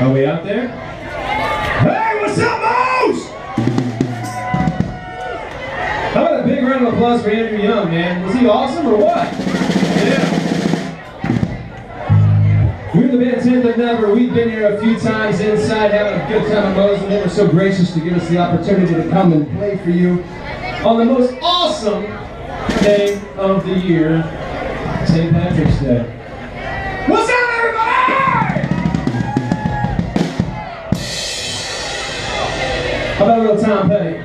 Are we out there? Hey, what's up, Mo's? How about a big round of applause for Andrew Young, man? Was he awesome or what? Yeah. We're the band 10th of Never. We've been here a few times inside having a good time at Mo's, and they were so gracious to give us the opportunity to come and play for you on the most awesome day of the year, St. Patrick's Day. How about a little Tom Petty?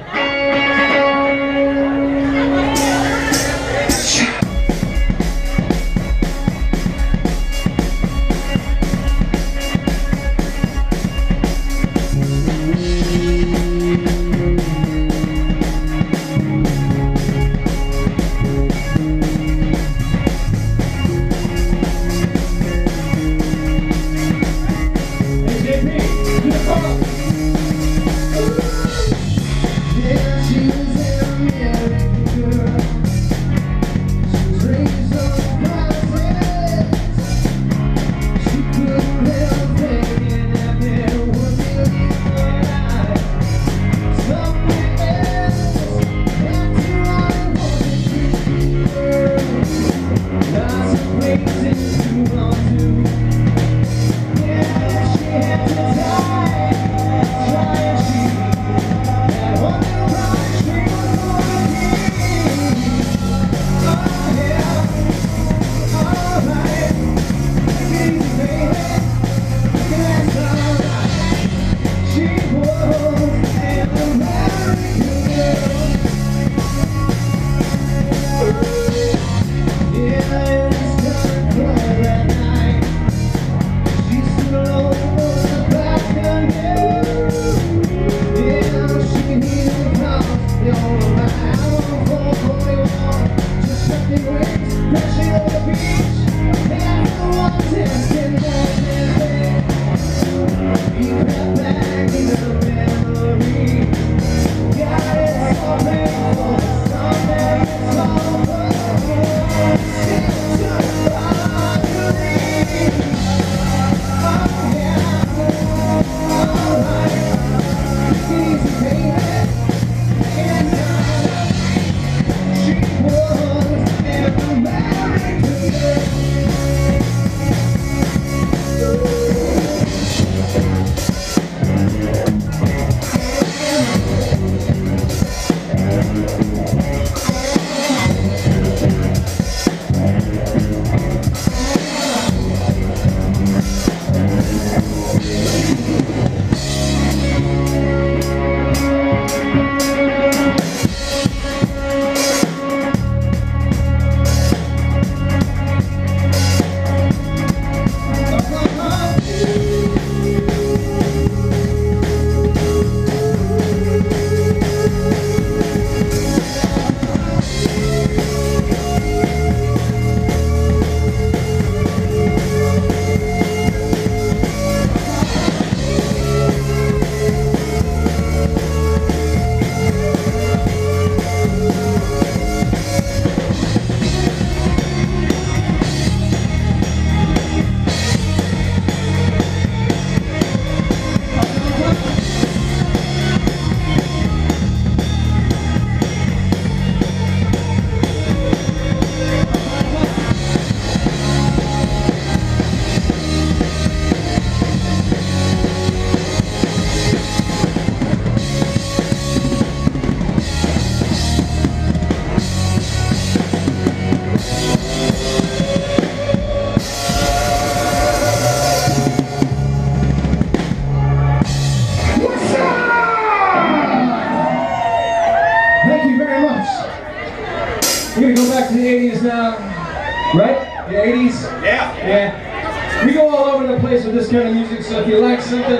This kind of music, so if you like something,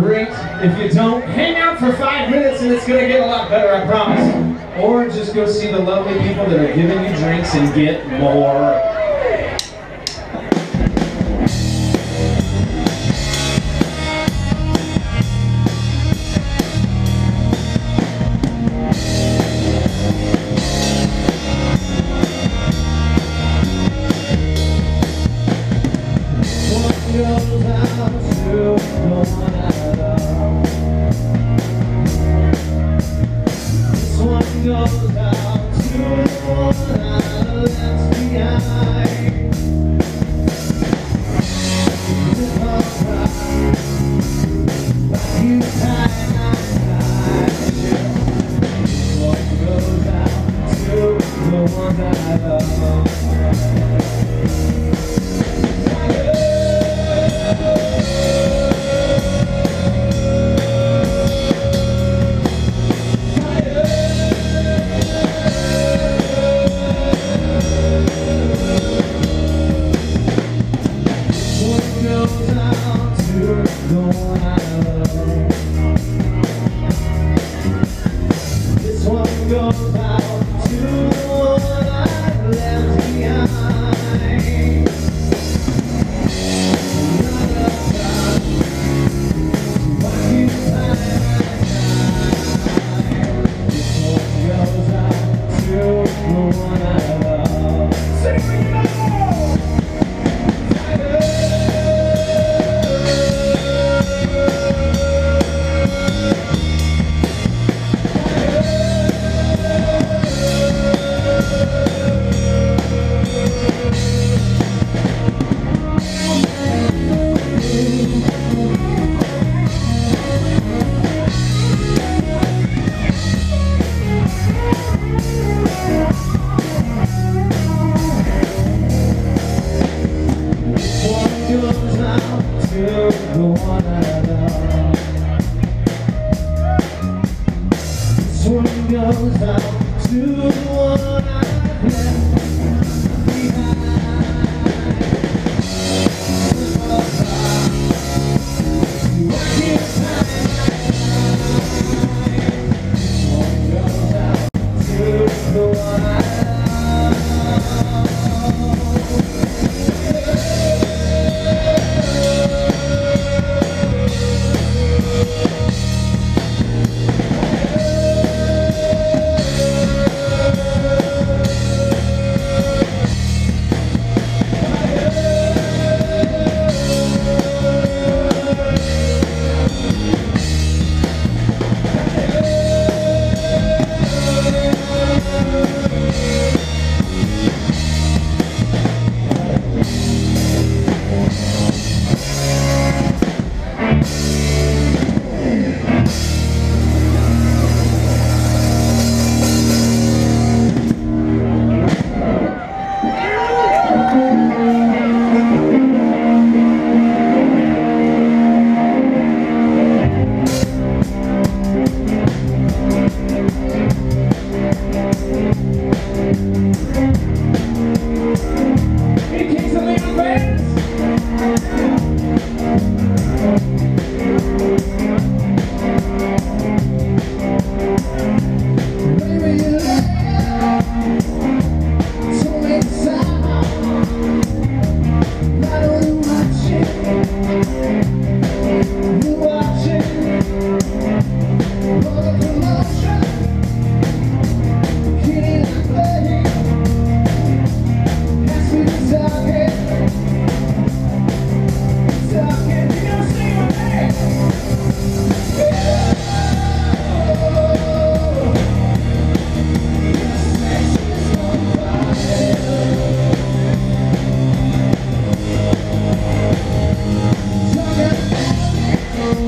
great. If you don't, hang out for five minutes and it's gonna get a lot better, I promise. Or just go see the lovely people that are giving you drinks and get more.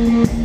Red home,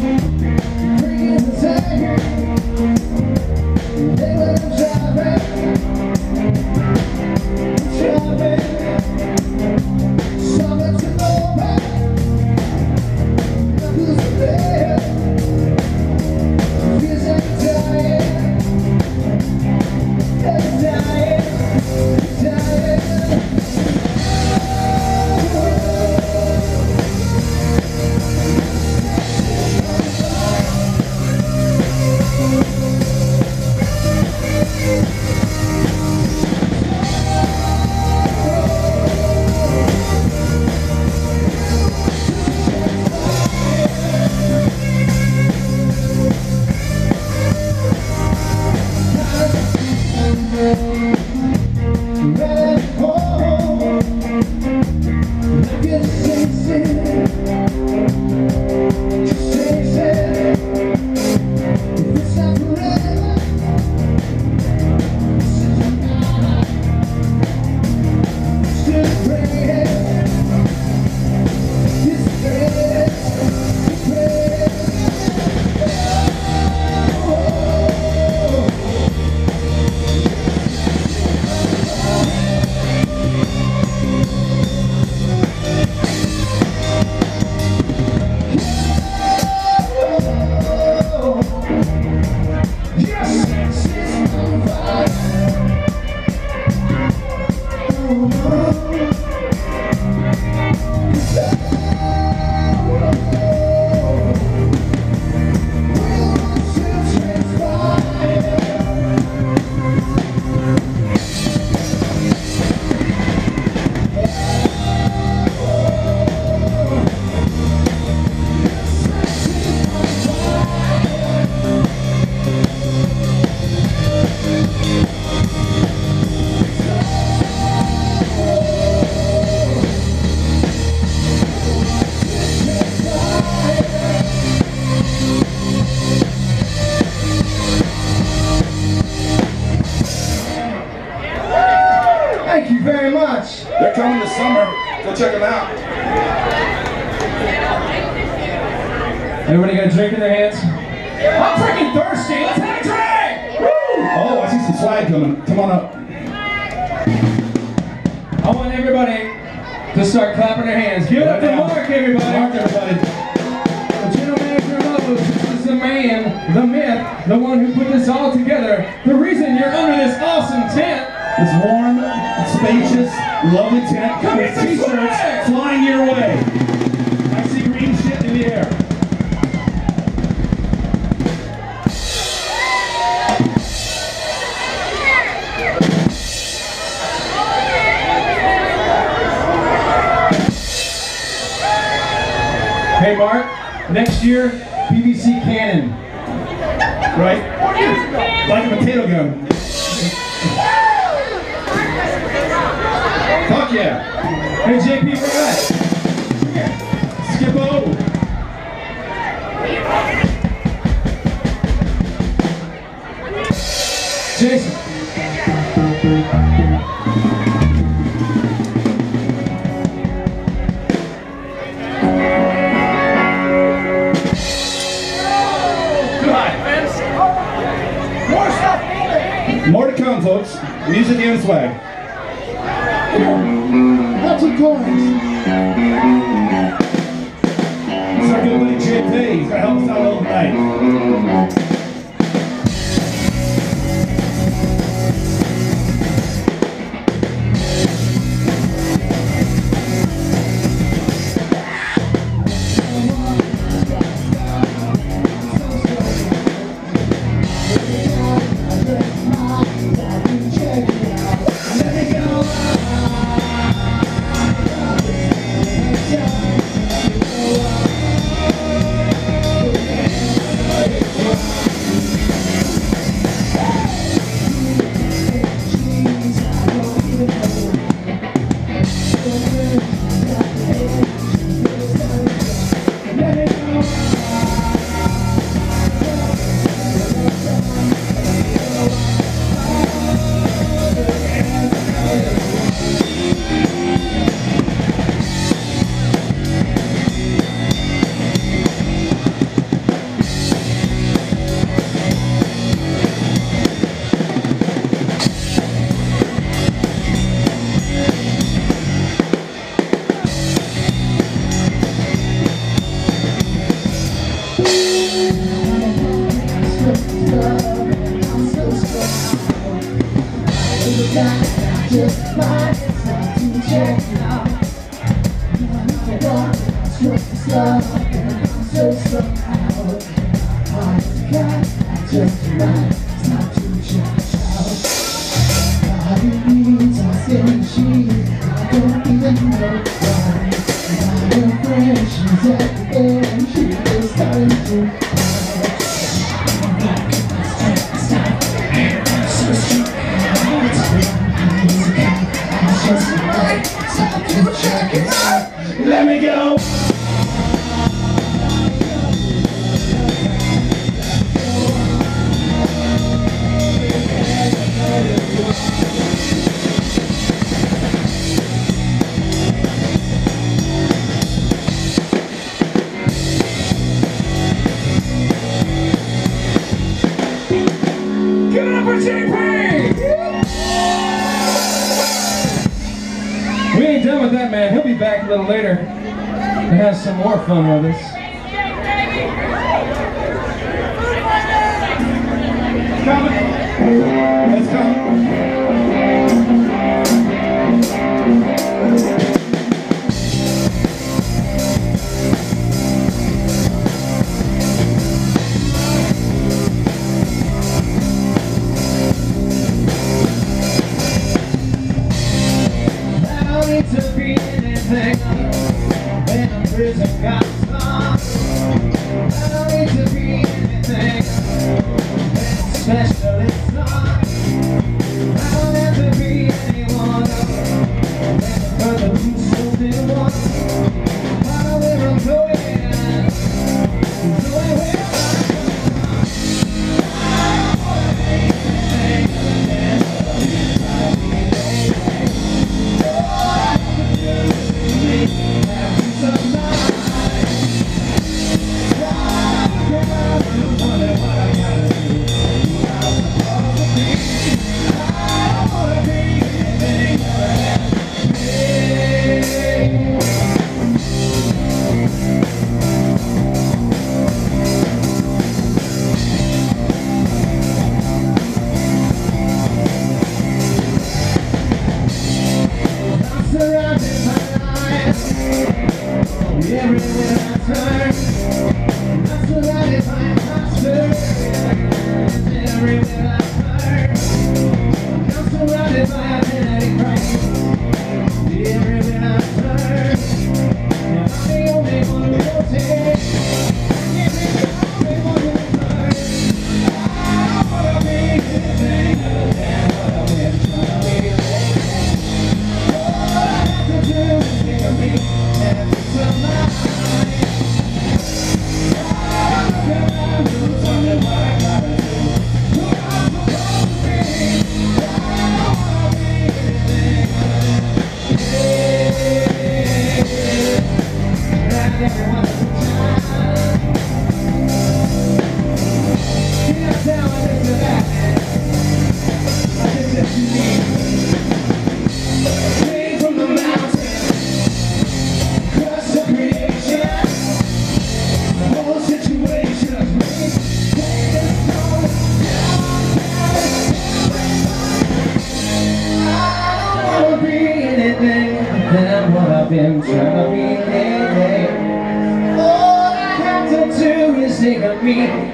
fun with us.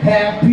Me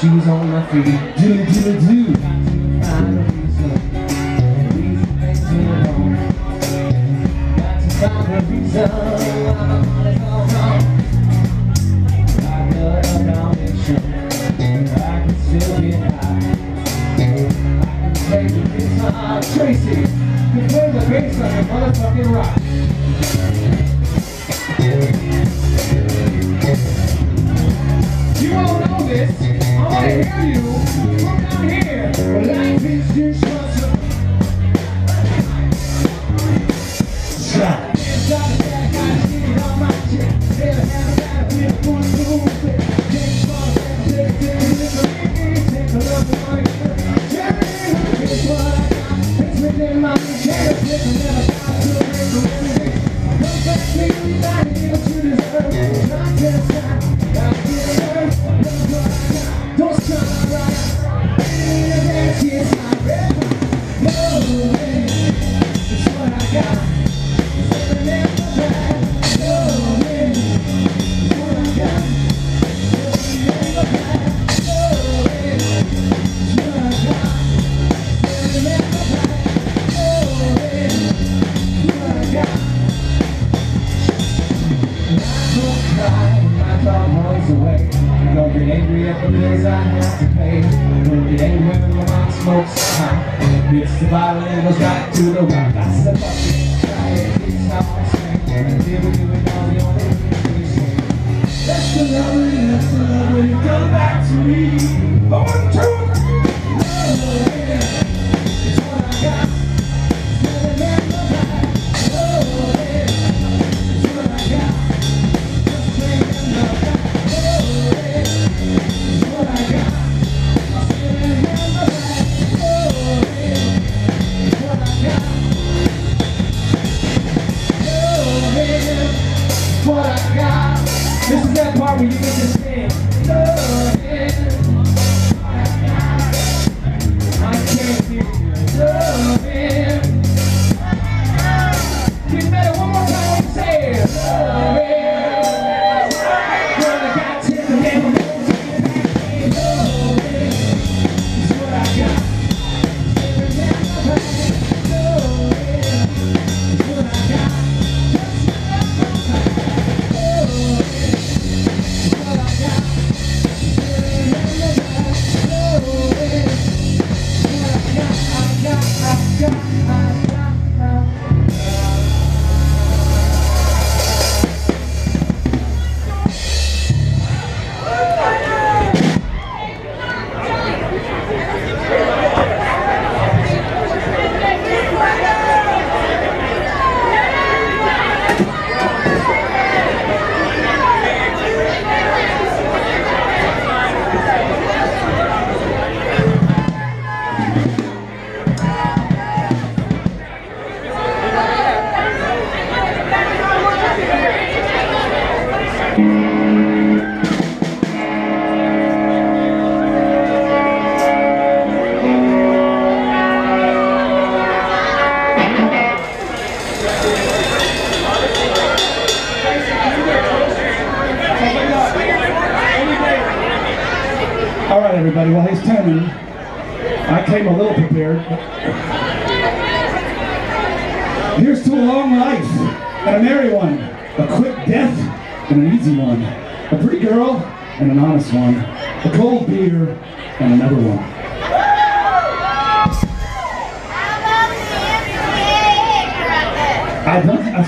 shoes on my feet.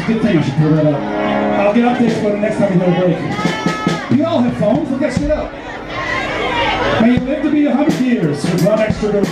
A good thing I should pull that up. I'll get up this for the next time we go break. You all have phones? Look that shit up. May you live to be 100 years with one extra little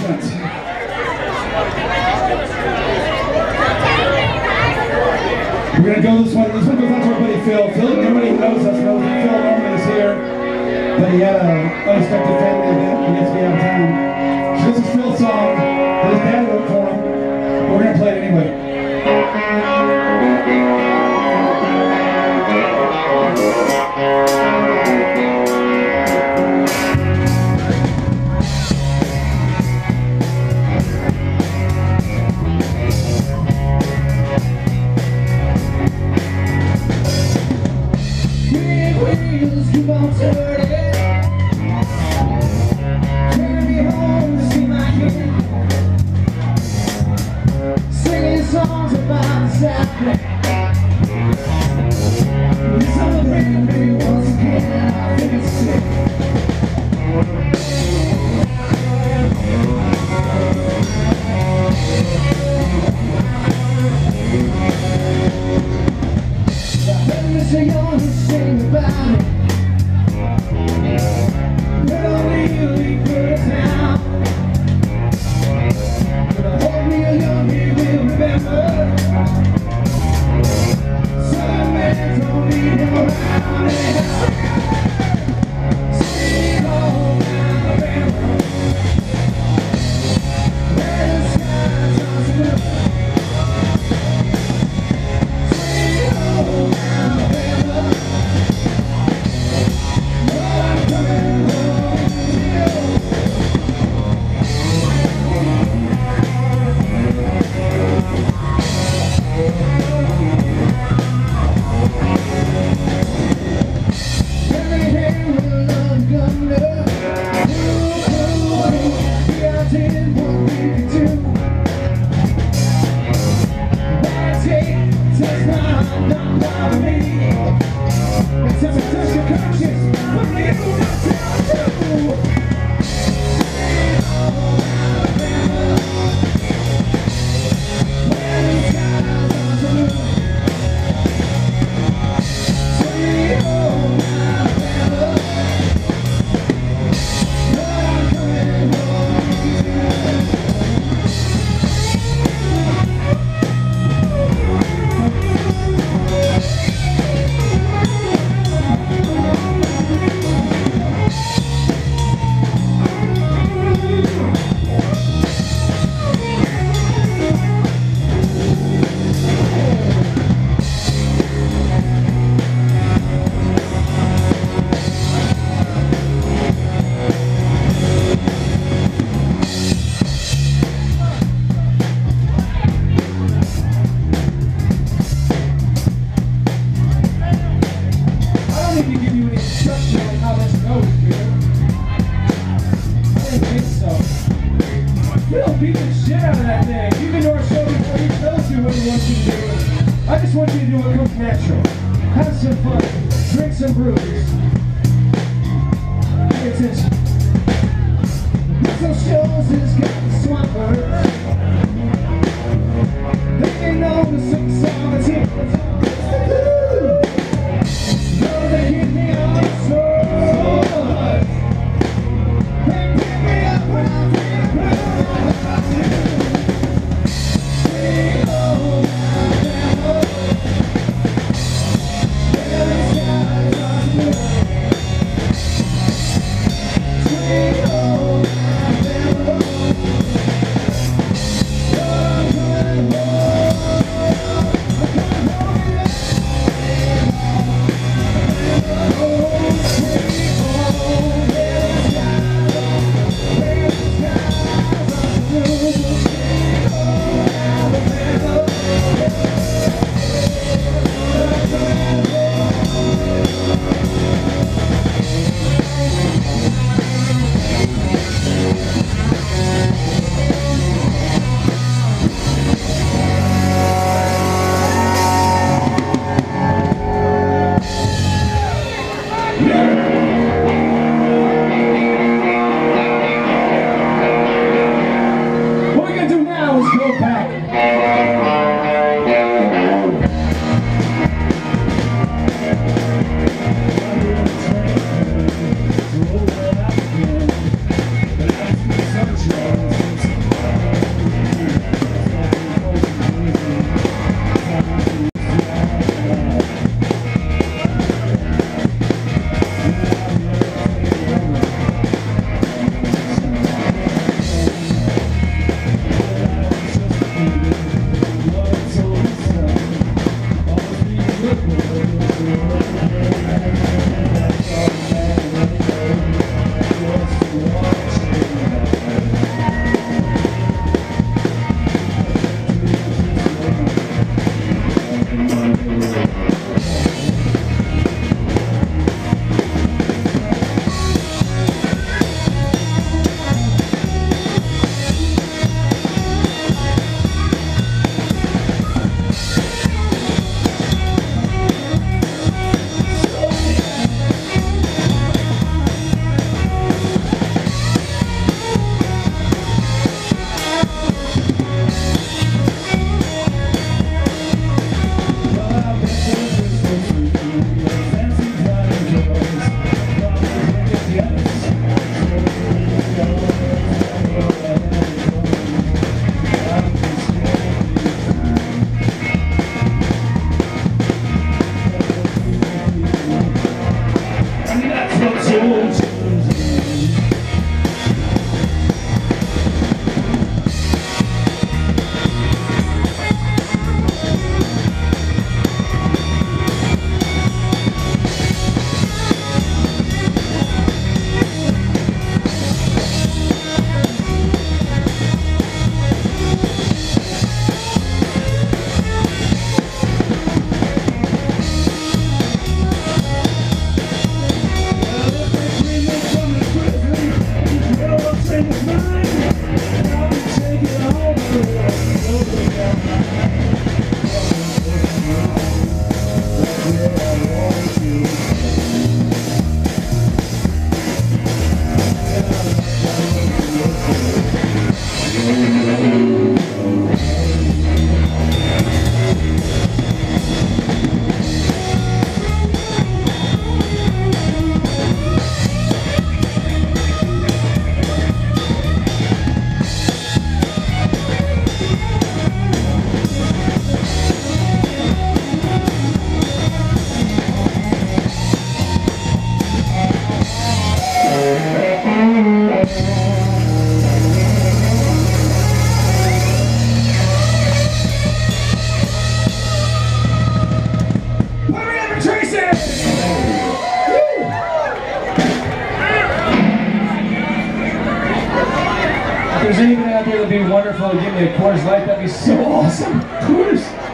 wonderful. Give me a course like That'd be so awesome. Coors.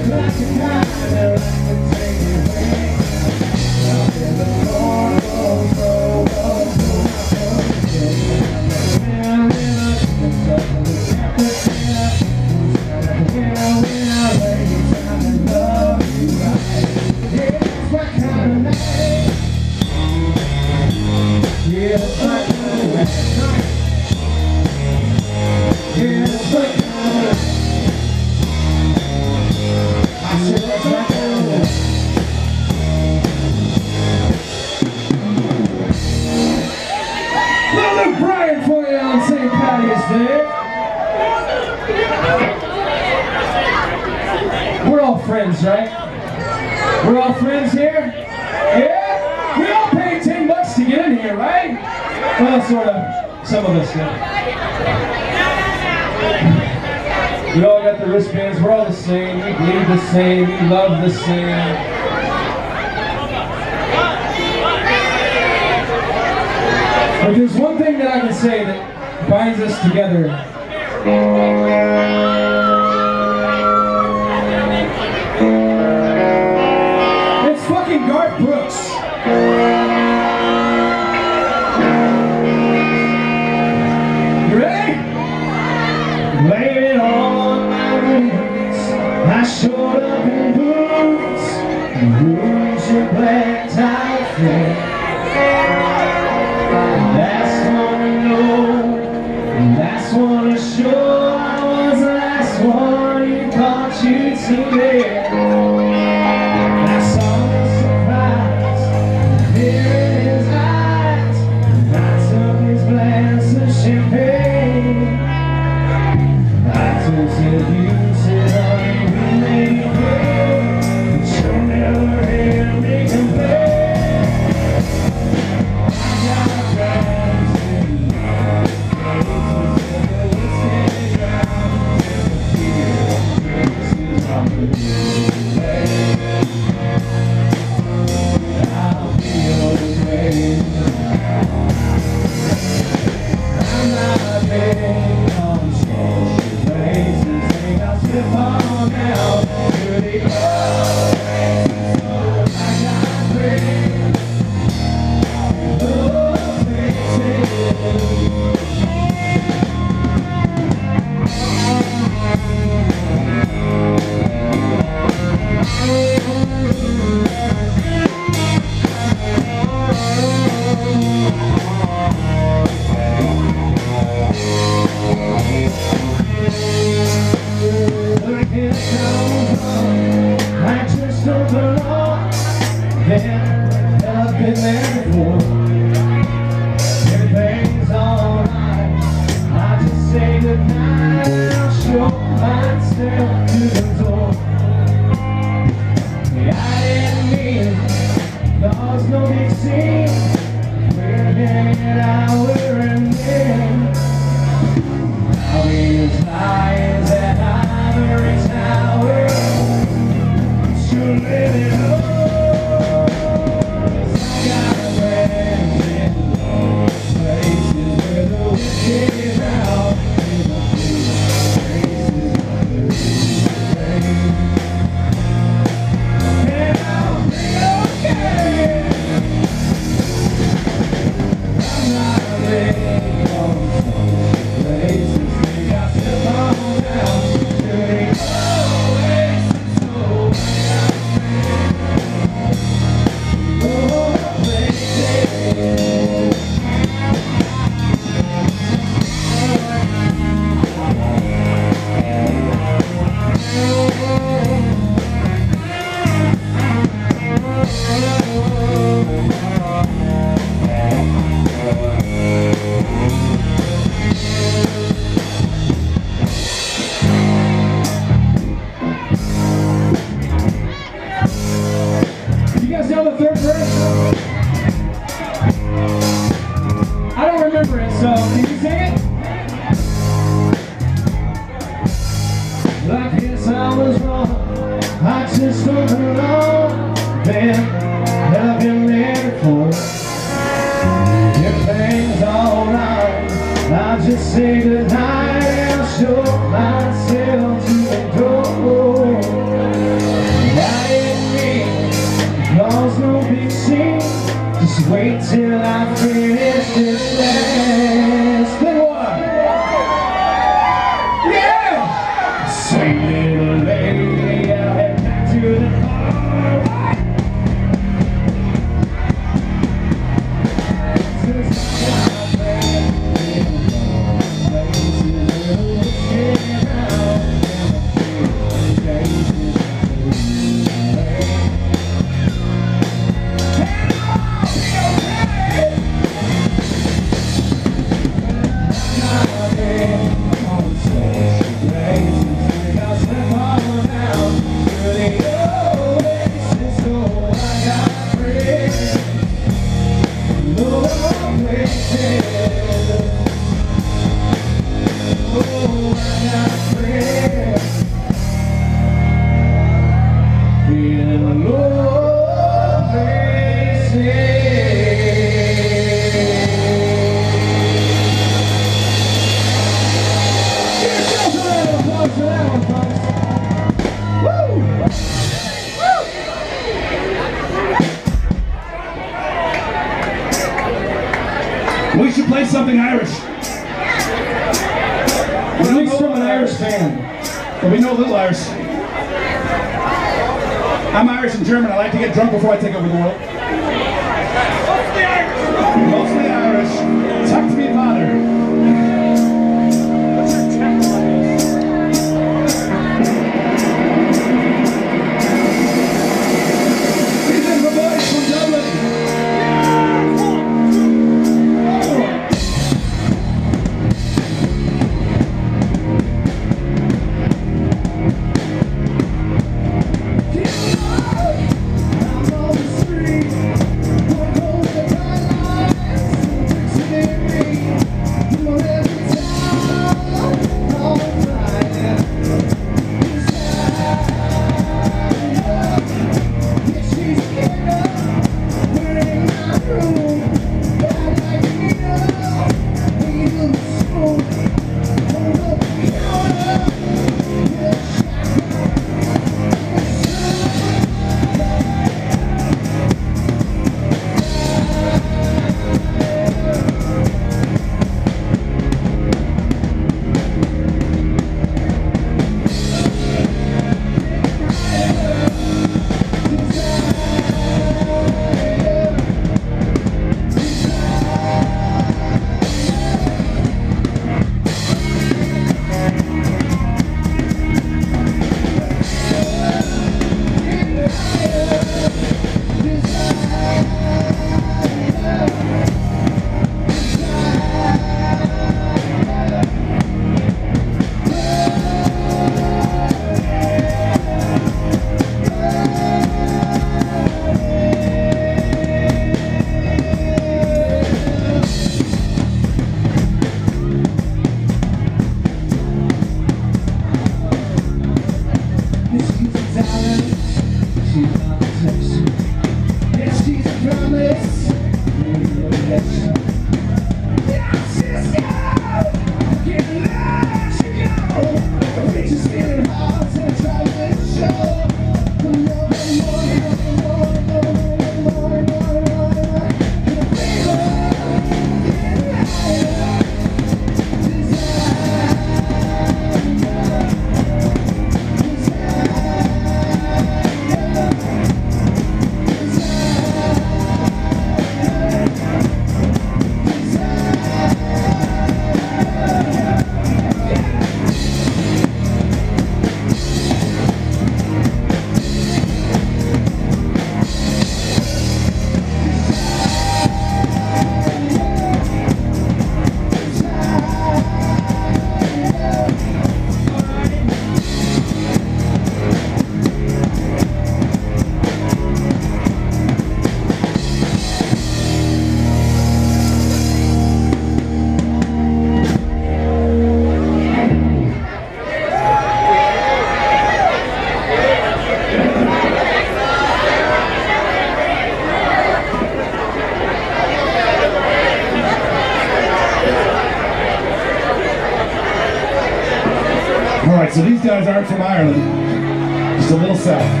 Guys aren't from Ireland. Just a little south.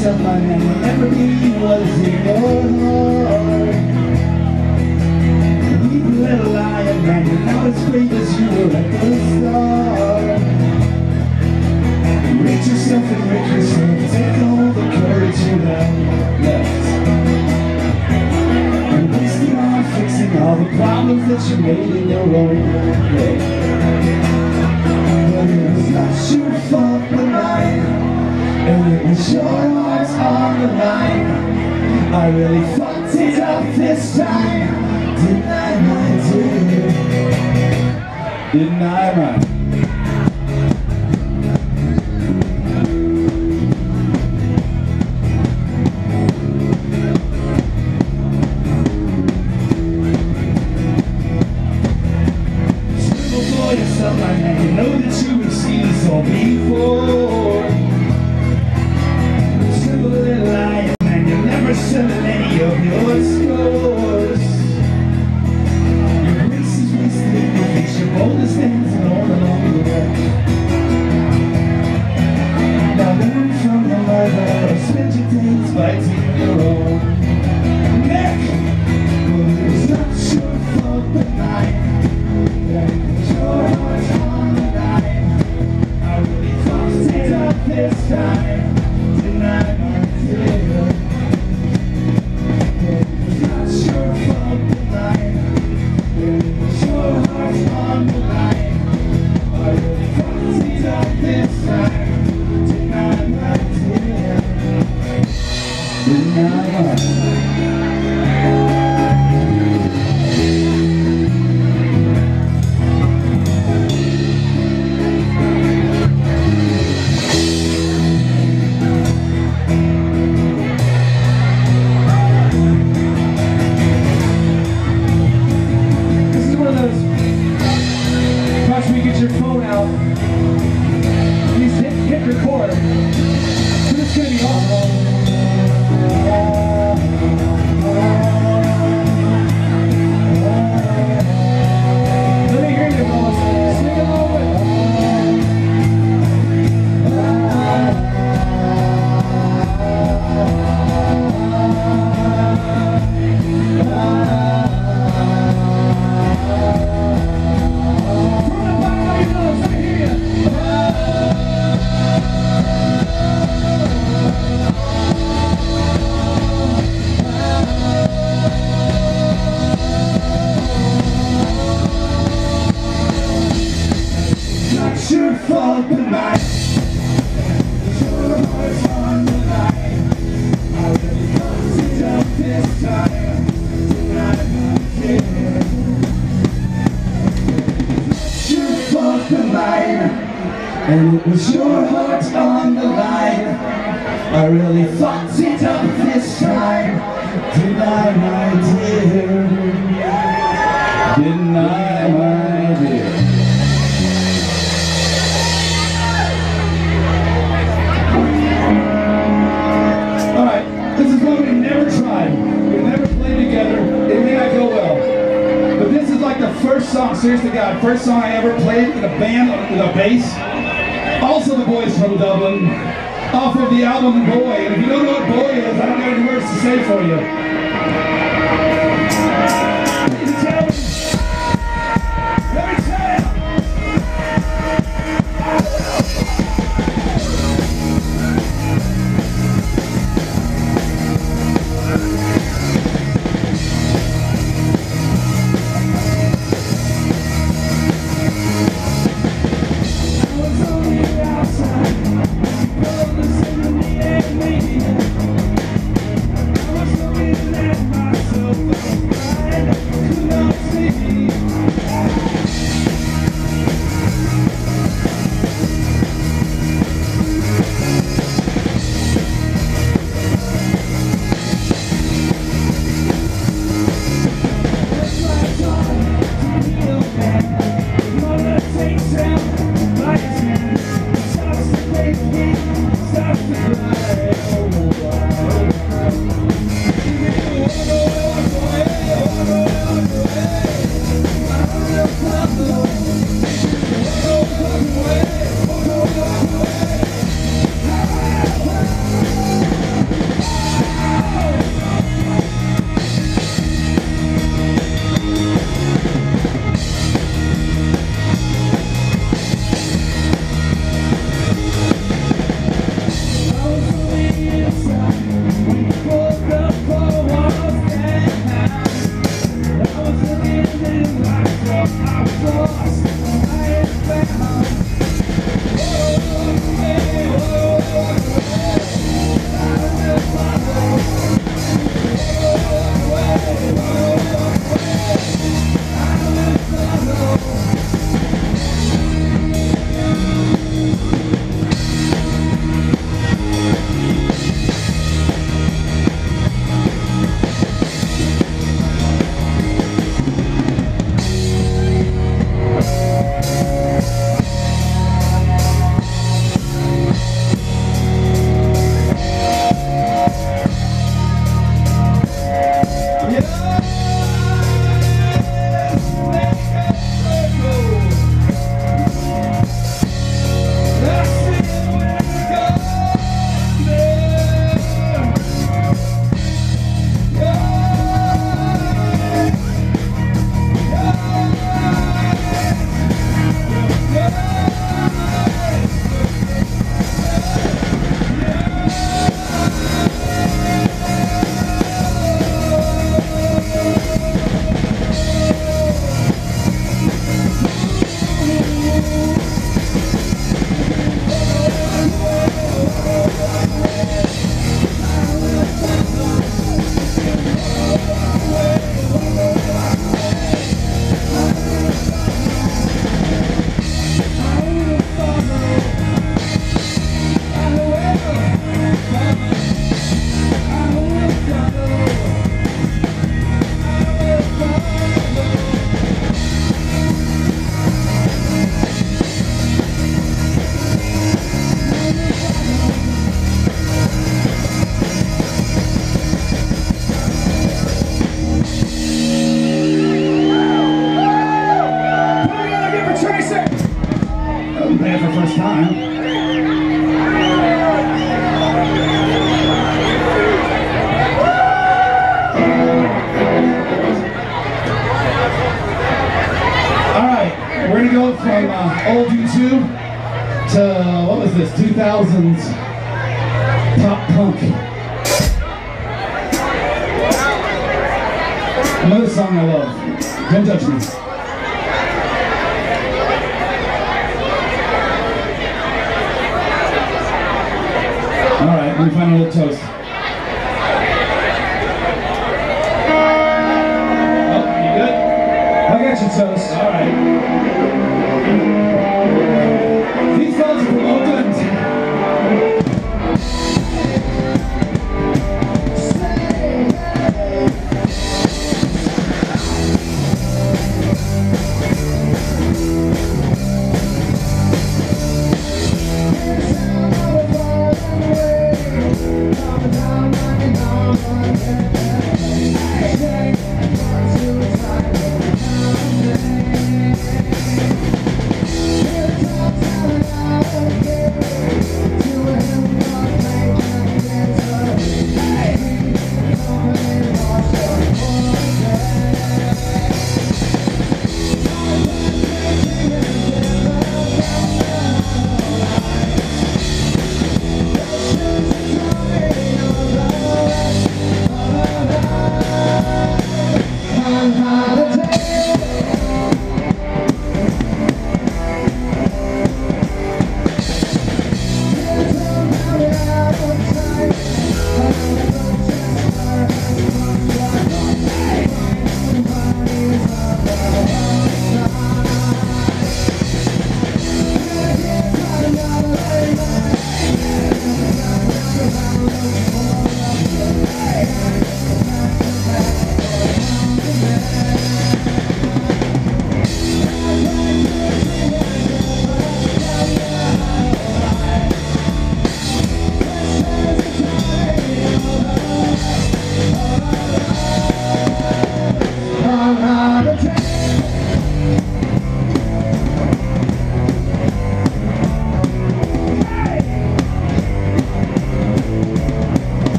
Pull yourself my hand whenever he was in your heart. Weak little lion man, you're not as brave as you were at the start. Rate yourself and rate yourself, take all the courage you have left. And waste it on fixing all the problems that you made in your own way. But it was not your fault but mine. And it was your heart on the line I really fucked it up this time Didn't I, my dear? Didn't I, man?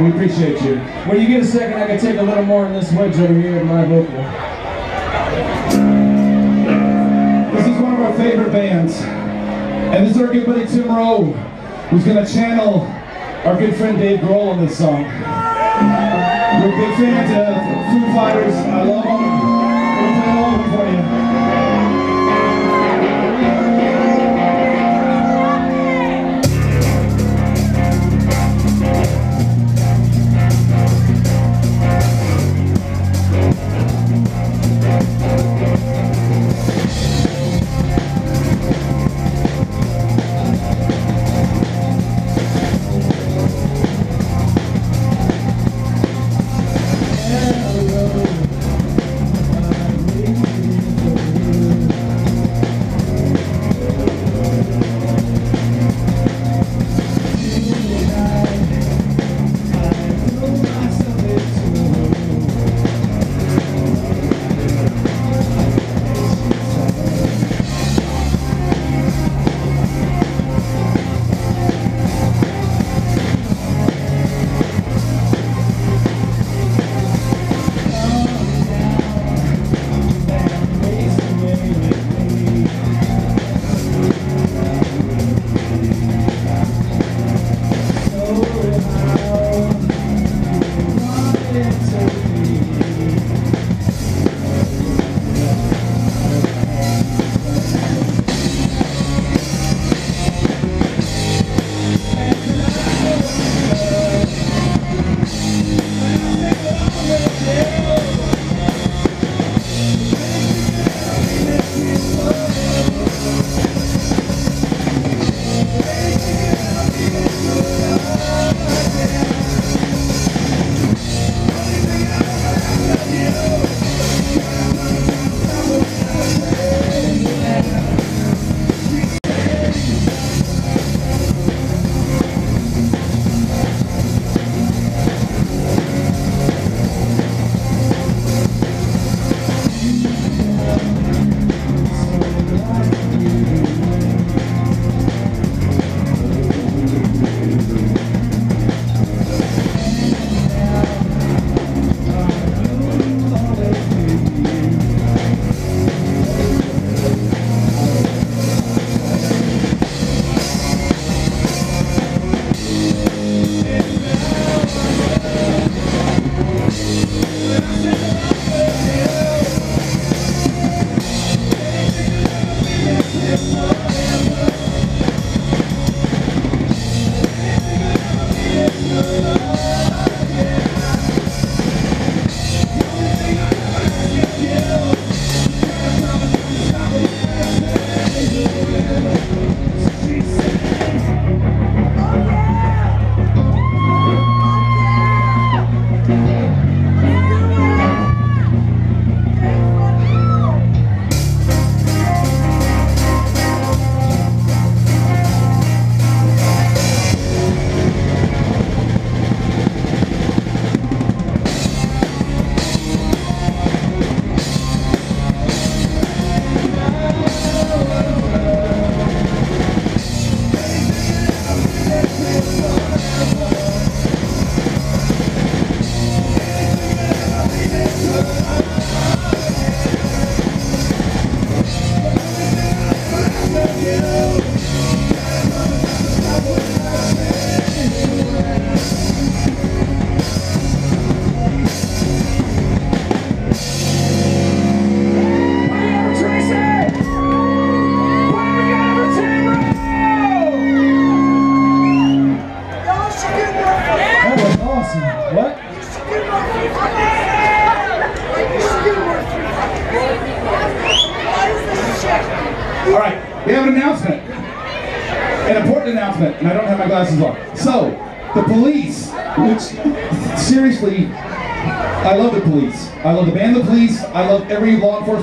We appreciate you. When you get a second, I can take a little more of this wedge over here in my vocal. This is one of our favorite bands. And this is our good buddy Tim Roe, who's going to channel our good friend Dave Grohl on this song. We're big fans of Foo Fighters. I love them. We're play all of them for you.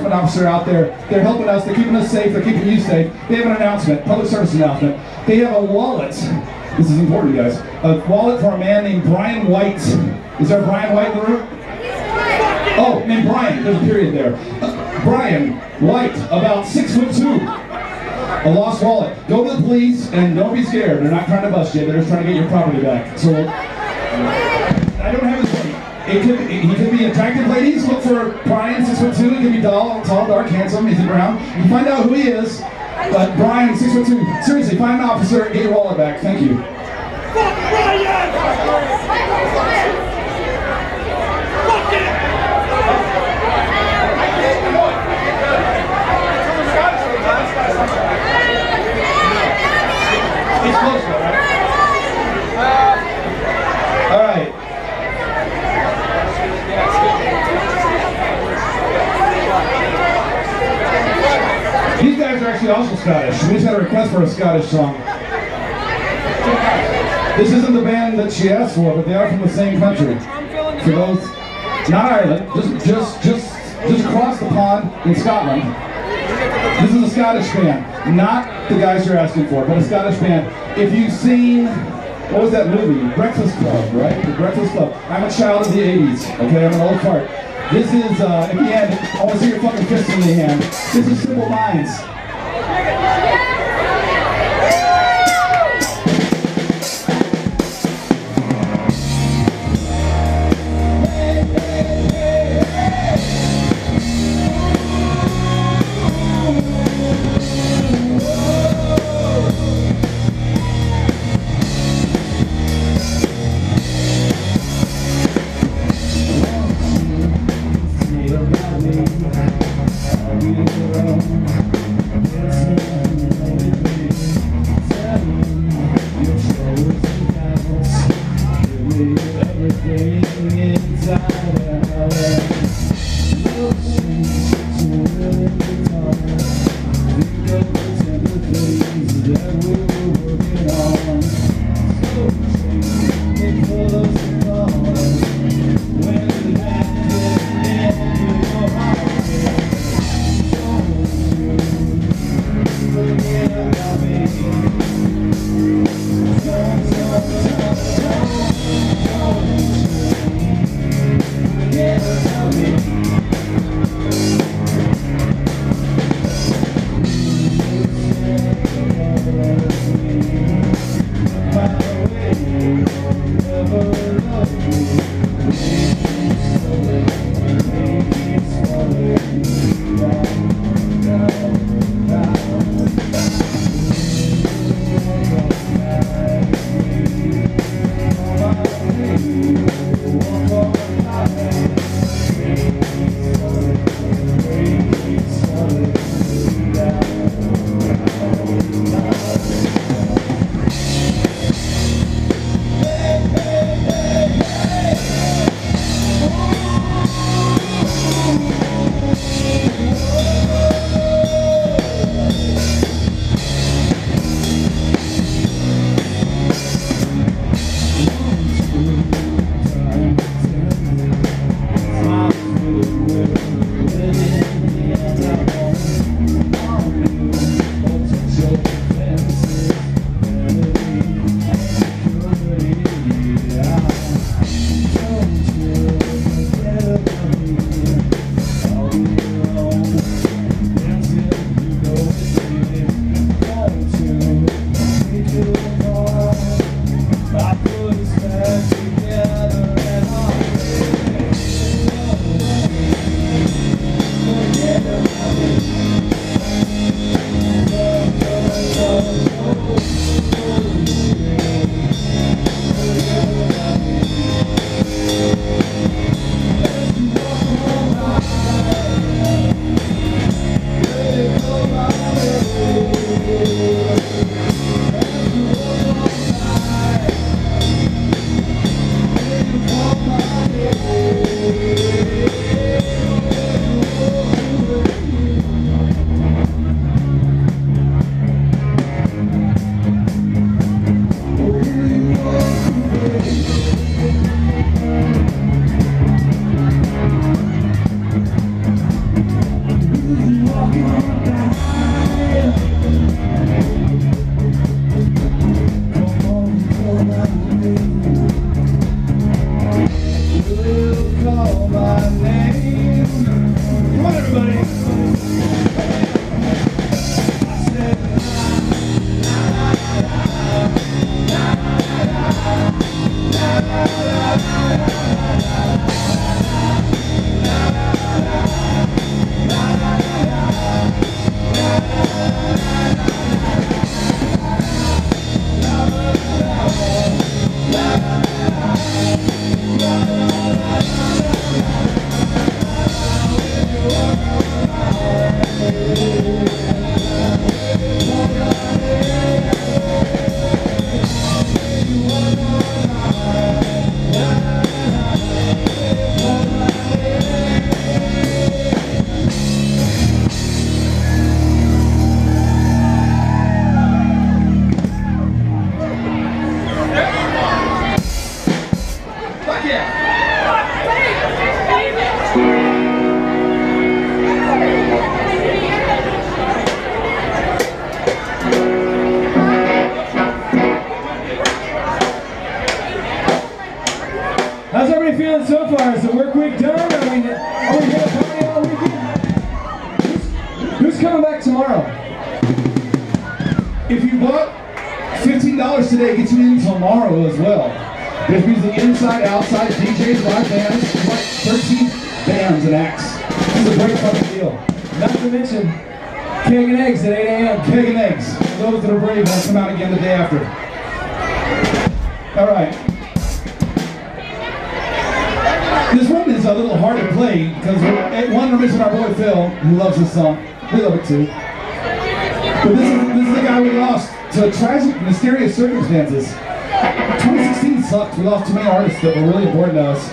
Enforcement officer out there. They're helping us. They're keeping us safe. They're keeping you safe. They have an announcement, public service announcement. They have a wallet. This is important, you guys. A wallet for a man named Brian White. Is there Brian White in the room? Oh, named Brian. There's a period there. Uh, Brian White, about six foot two. A lost wallet. Go to the police and don't be scared. They're not trying to bust you. They're just trying to get your property back. So I don't have his name. Could he could be attractive ladies. Look for Brian, six foot two. He could be tall, tall, dark, handsome. He brown? You find out who he is. But Brian, six foot two. Seriously, find an officer. Get your wallet back. Thank you. He's close though, right? All right. These guys are actually also Scottish. We just had a request for a Scottish song. This isn't the band that she asked for, but they are from the same country. For those, not Ireland, just just just just across the pond in Scotland. This is a Scottish band, not the guys you're asking for, but a Scottish band. If you've seen, what was that movie? Breakfast Club, right? The Breakfast Club. I'm a child of the 80s, okay? I'm an old fart. This is, uh, at the end, I want to see your fucking fist in the hand. This is Simple Minds. Outside, DJs, live bands, like 13 bands and acts. This is a great fucking deal. Not to mention, keg and eggs at 8 a.m. Keg and eggs. Those that are brave will come out again the day after. All right. This one is a little hard to play because eh, one, we're missing our boy Phil, who loves this song. We love it too. But this is, this is the guy we lost to tragic, mysterious circumstances. 2016. We lost too many artists that were really important to us.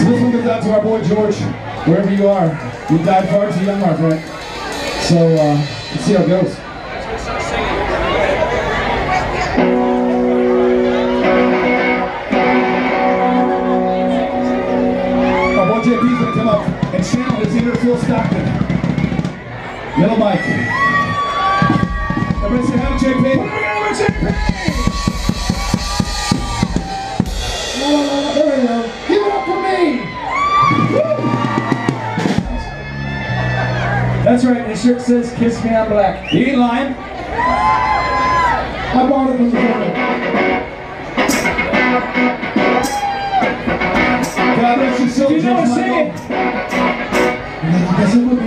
So this one goes out to our boy George, wherever you are. You died far too young, my friend. So uh, let's see how it goes. Our boy JP's gonna come up and channel his inner Phil Stockton. Little Mike. Everybody say hi to JP. That's right, his shirt says Kiss Me, I'm Black. He ain't lying. I bought it from the corner. God bless your soul, Do you know George what sing Michael. it?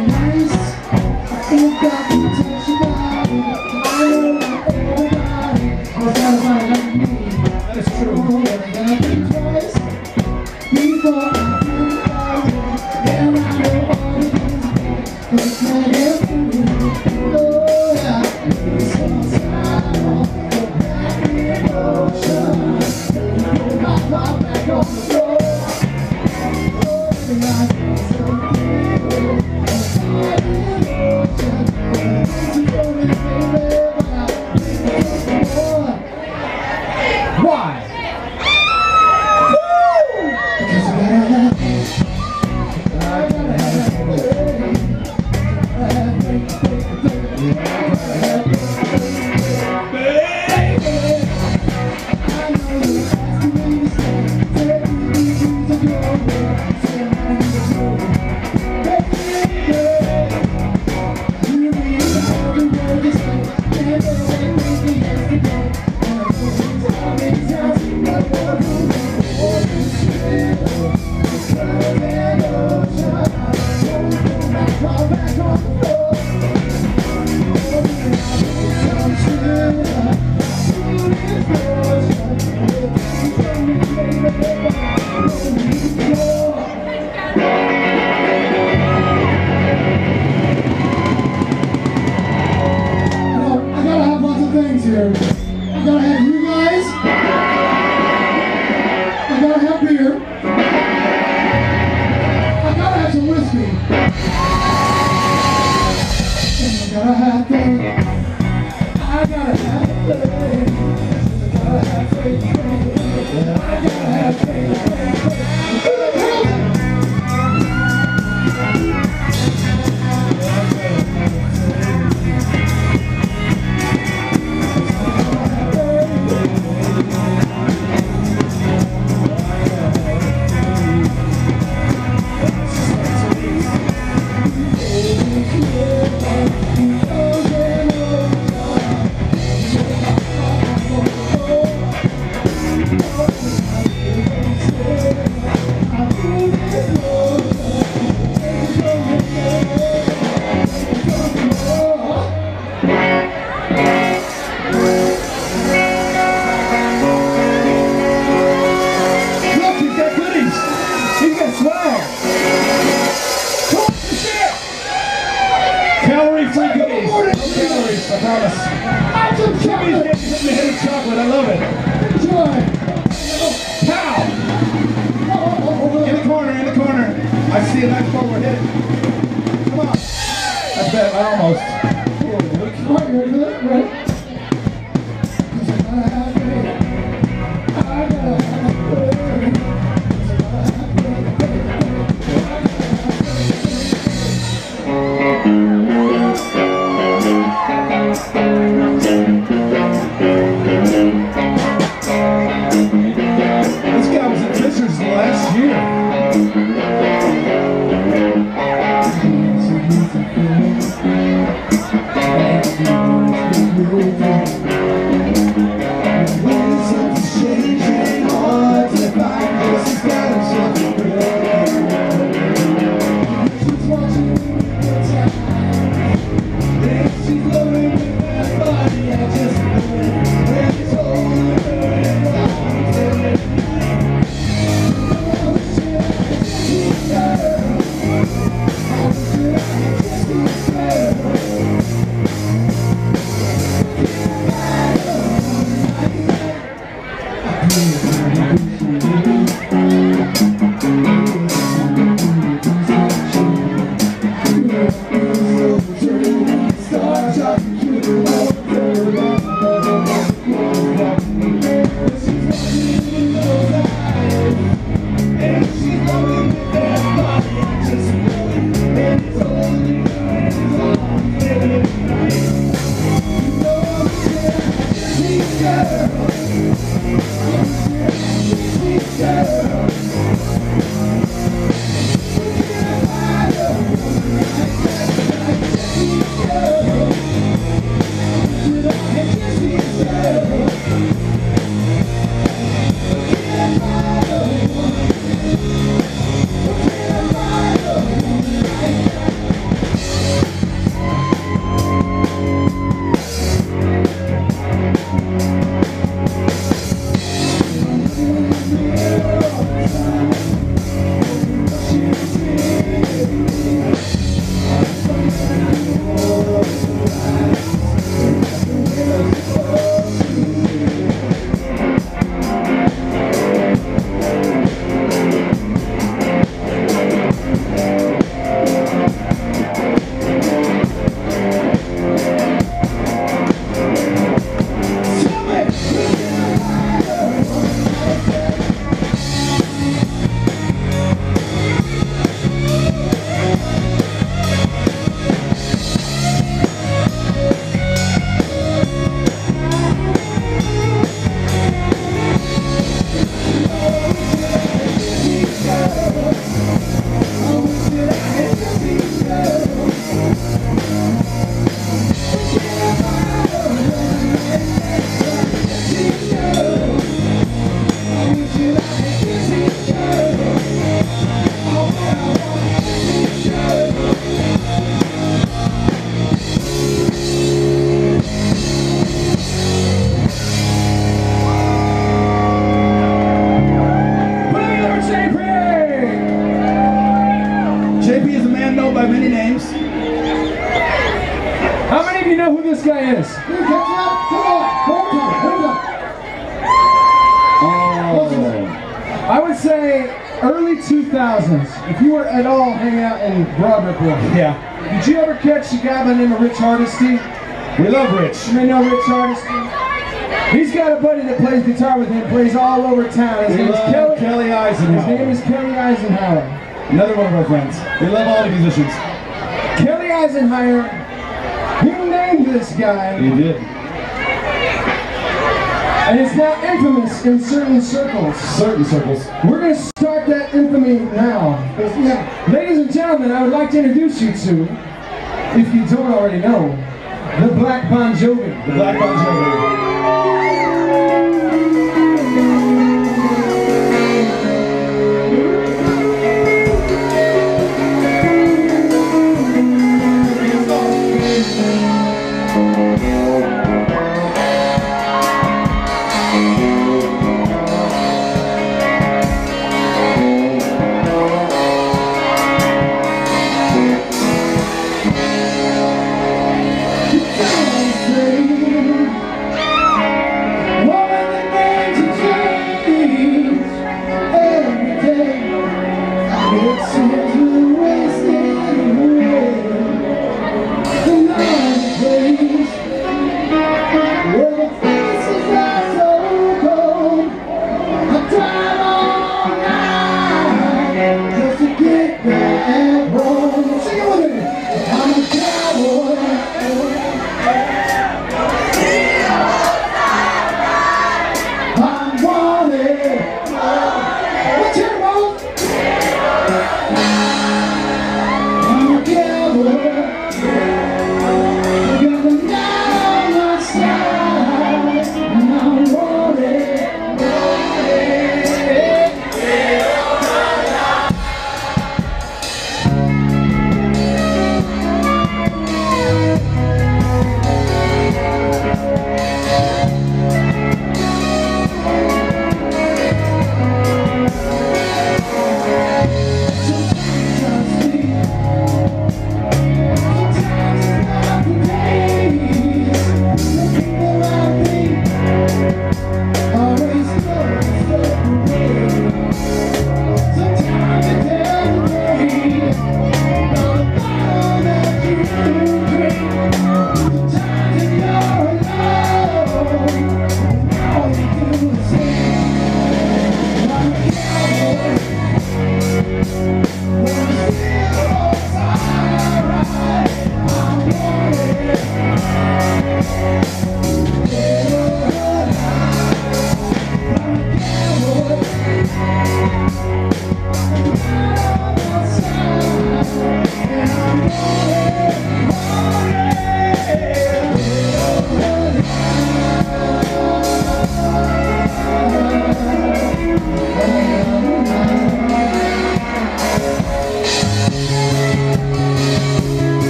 Name of Rich Hardesty? We love Rich. You may know Rich Hardesty. He's got a buddy that plays guitar with him, plays all over town. His We name is Kelly. Kelly His name is Kelly Eisenhower. Another one of our friends. We love all the musicians. Kelly Eisenhower, he named this guy, You did. and it's now infamous in certain circles. Certain circles. We're going to start that infamy now. Yeah. Ladies and gentlemen, I would like to introduce you to, if you don't already know, the Black Bon Jovi. The Black Bon Jovi.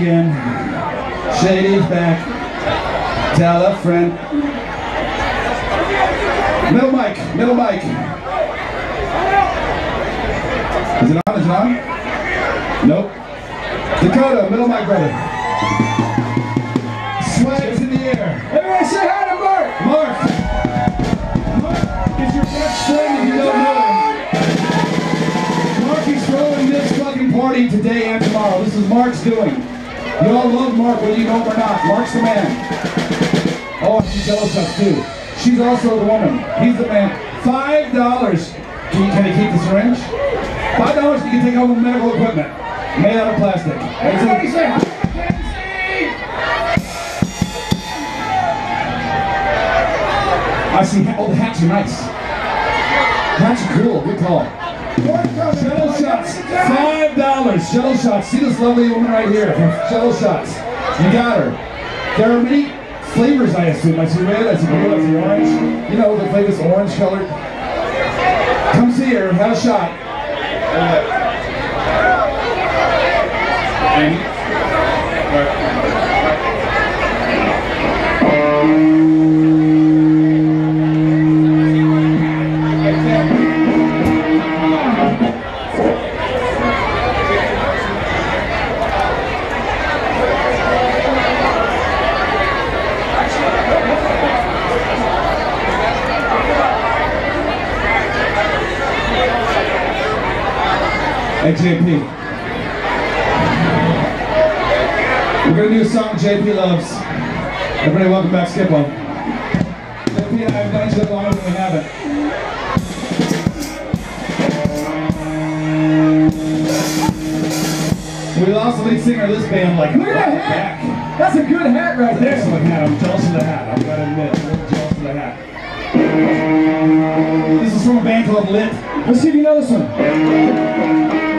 Again. Shady's back. Tell a friend. Also the woman. He's the man. Five dollars. Can, you- keep the syringe? Five dollars you can take home medical equipment. Made out of plastic. Everybody say I see. Oh, the hats are nice. Hats are cool. Good call. Shuttle shots. Five dollars. Shuttle shots. See this lovely woman right here Shuttle Shots. You got her. There are many flavors, I assume. I see red. I see blue. I see orange. You know the flavor's orange colored. Come see her. Have a shot. Hey, JP. We're gonna do a song JP loves. Everybody, welcome back, Skippo. JP and I have each other longer than we haven't. We lost the lead singer of this band like Look at that hat! back. That's a good hat right there. Excellent hat. I'm jealous of the hat. I've got to admit, I'm jealous of the hat. This is from a band called Lit. Let's see if you know this one.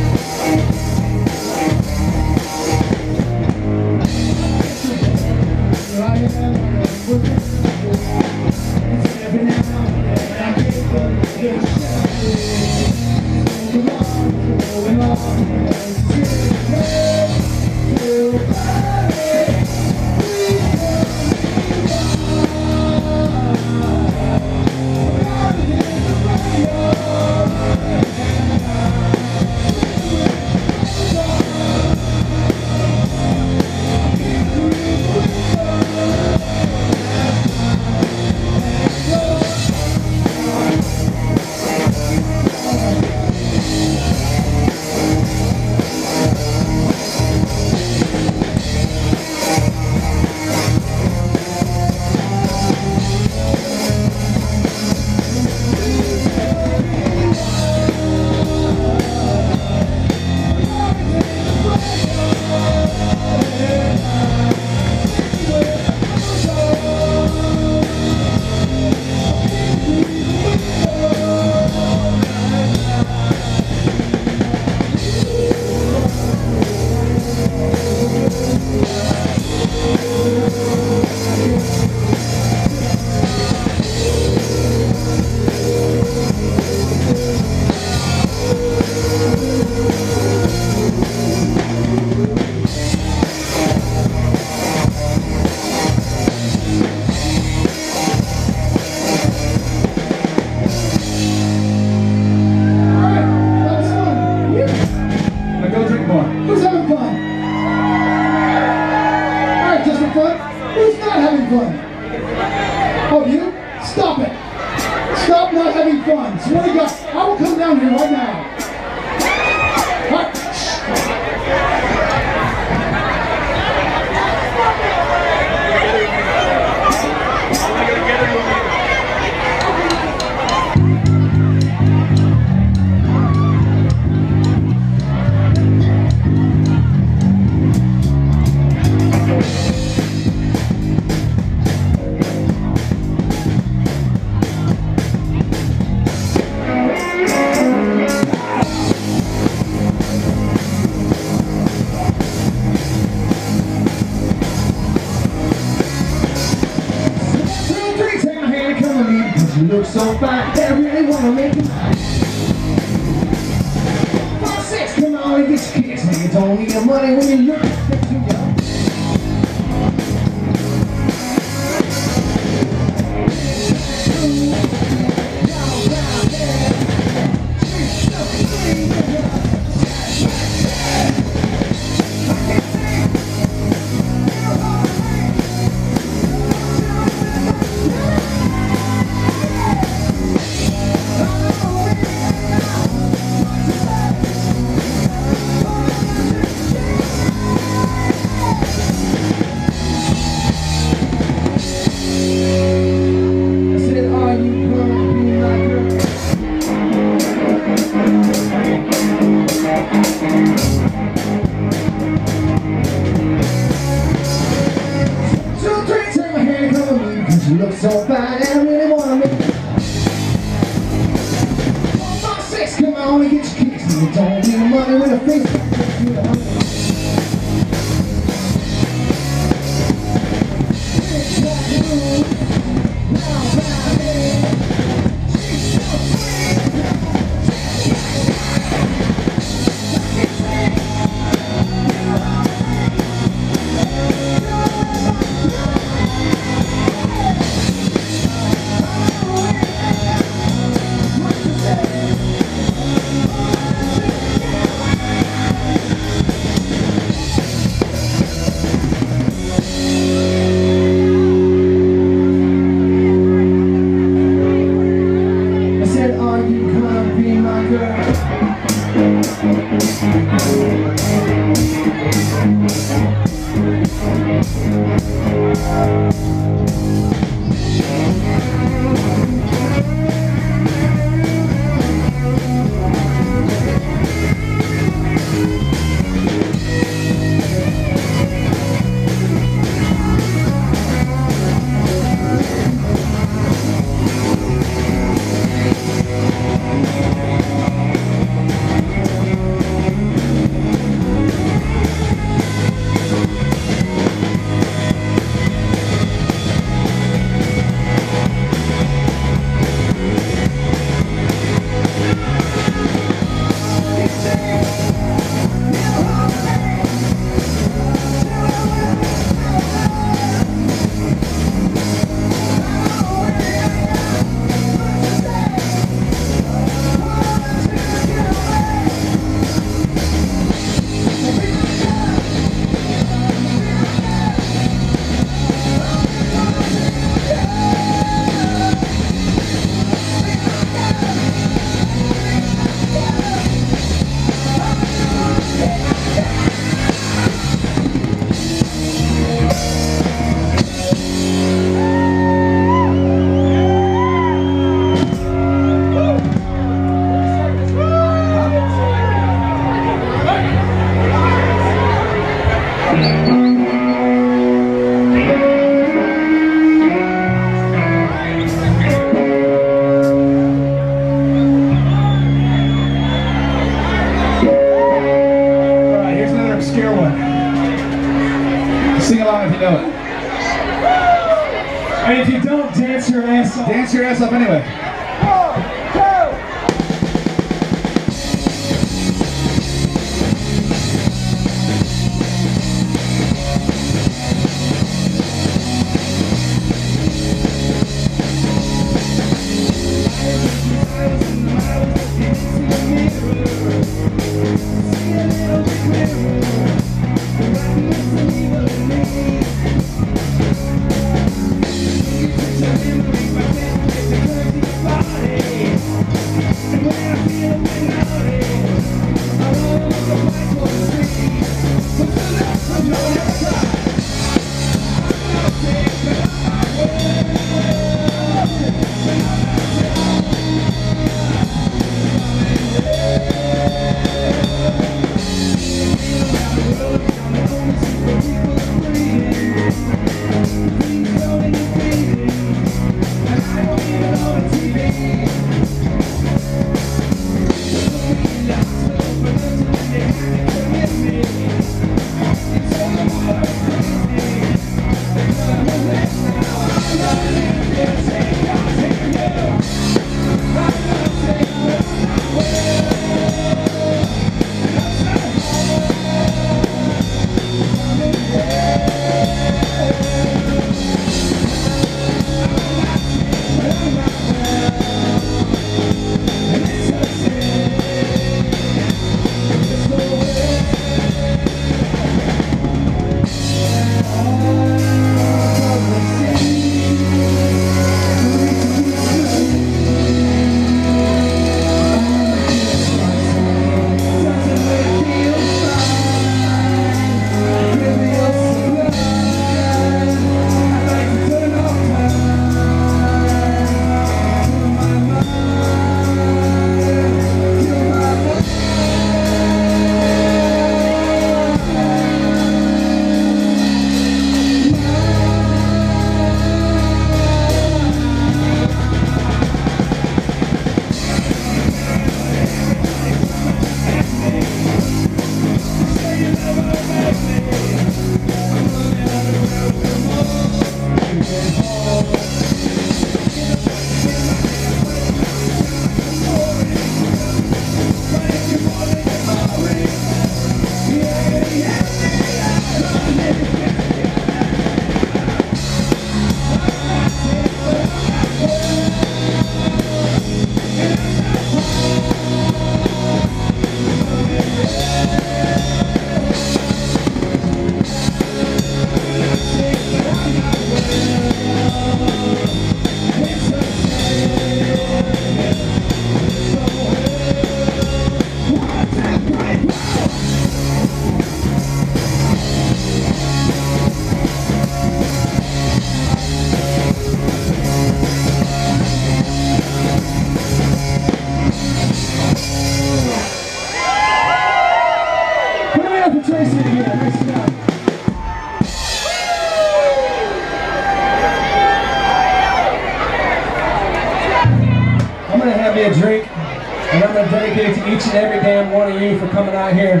Each and every damn one of you for coming out here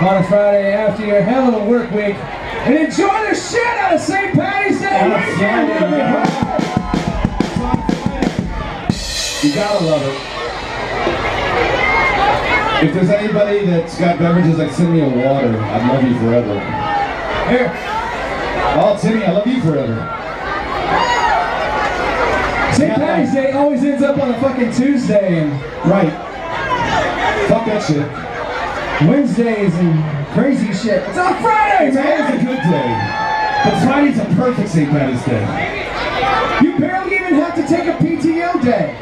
on a Friday after your hell of a work week and enjoy the shit out of St. Patty's Day weekend. You gotta love it. If there's anybody that's got beverages, like send me a water. I'd love you forever. Here, Oh, Timmy, I love you forever. St. Patty's Day always ends up on a fucking Tuesday and Right. Fuck that shit. Wednesdays and crazy shit. It's on Friday, Today's a good day. But Friday's a perfect St. Patty's Day. You barely even have to take a PTO day.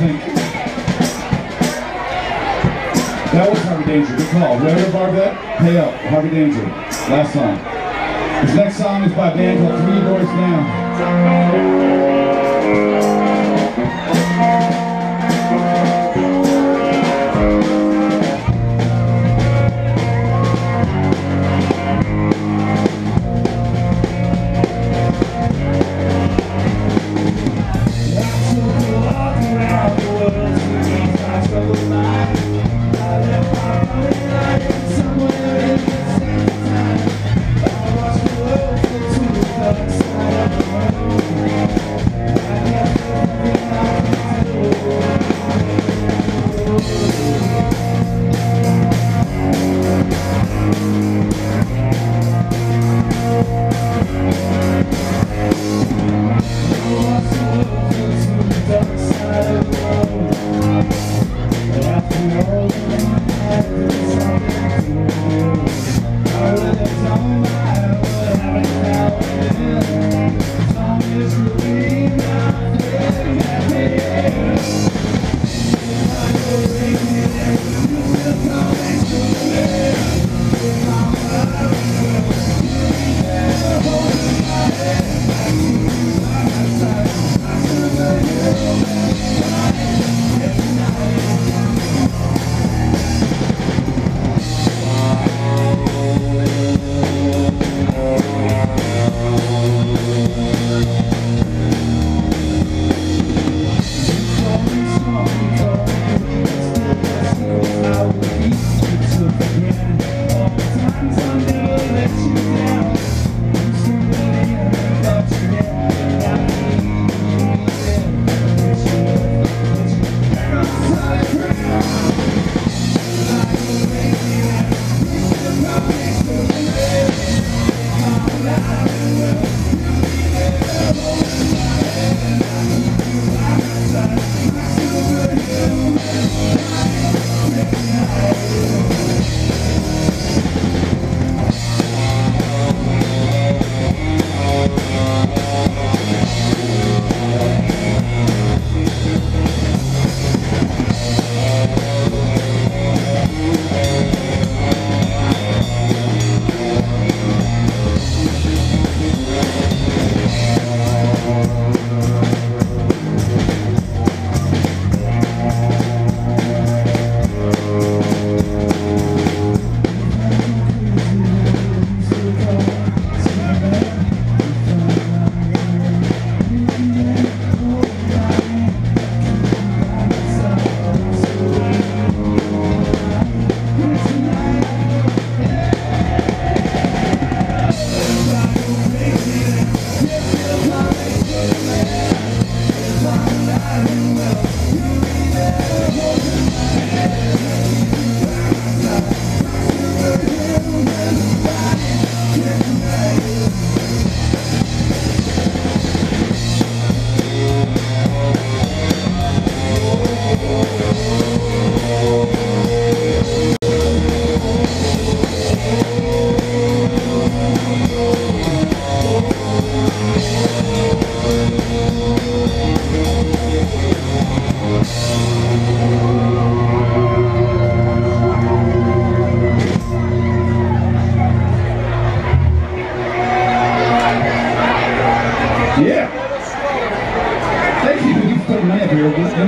Think. That was Harvey Danger. Good call. Whoever Barbette, pay up. Harvey Danger. Last song. This next song is by a band called Three Doors Down.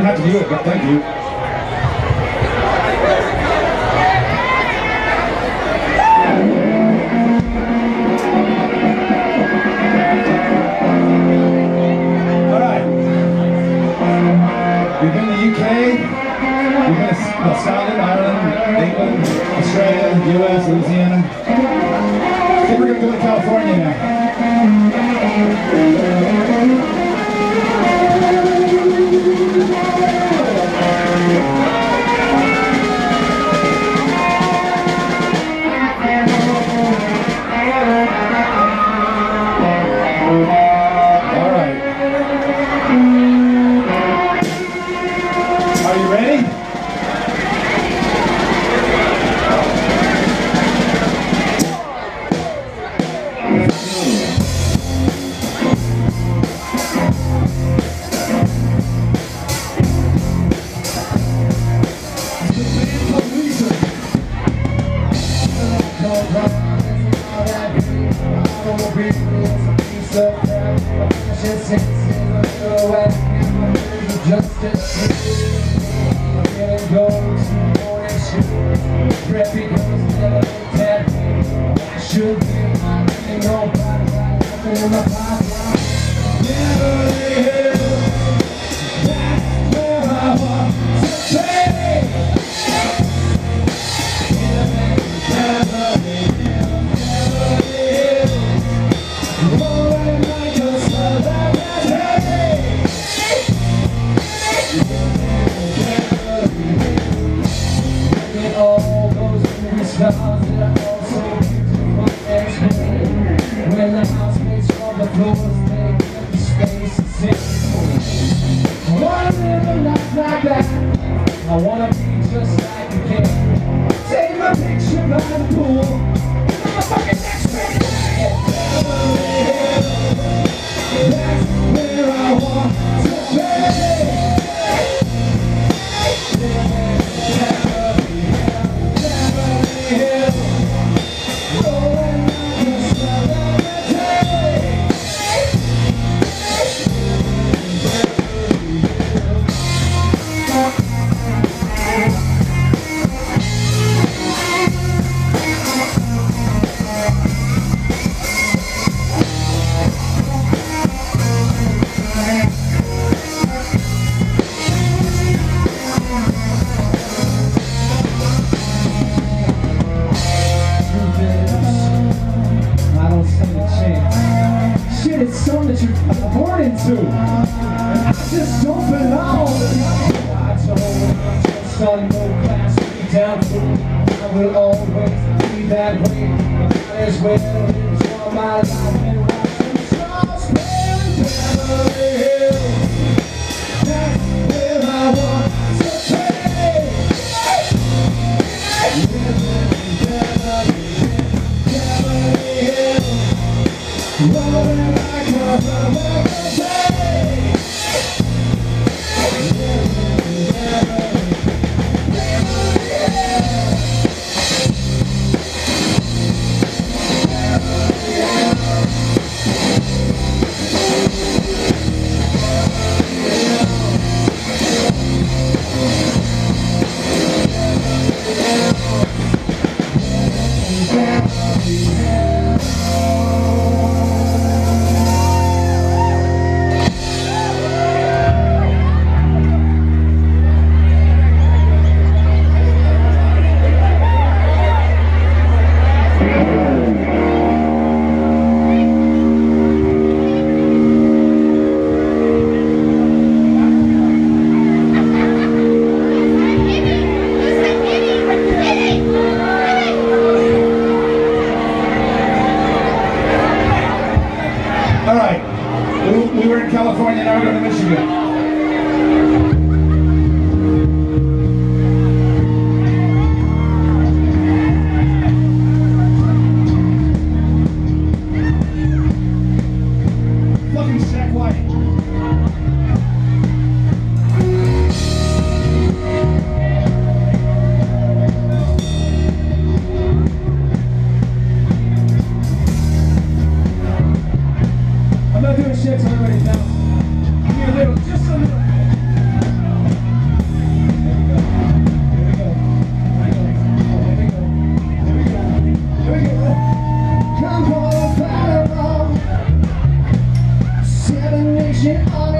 una, digo, will always Oh.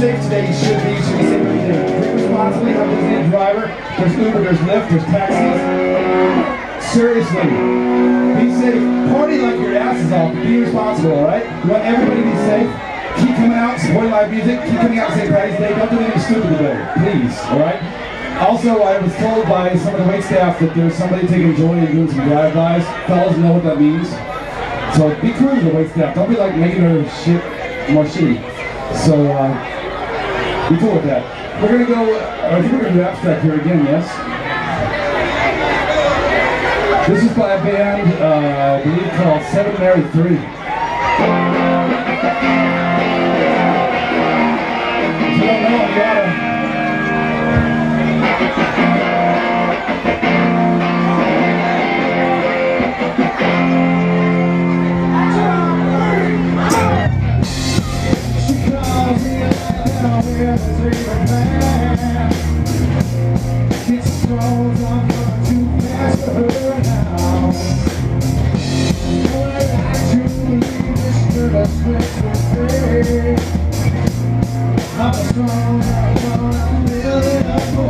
Safe today, you should be. You should be safe every day. Drink responsibly, have a designated driver. There's Uber, there's Lyft, there's taxis. Seriously, be safe. Party like your ass is off. Be responsible, alright? You want everybody to be safe? Keep coming out, supporting live music. Keep coming out St. Patty's Day. Don't do anything stupid today, please, alright? Also, I was told by some of the wait staff that there's somebody taking joy in doing some drive-bys. Fellas know what that means. So be cool to the wait staff. Don't be like making her shit more. So uh, be cool with that. We're gonna go. I think we're gonna do abstract here again. Yes. This is by a band uh, I believe called Seven Mary Three. I'm strong, I'm strong, I'm building up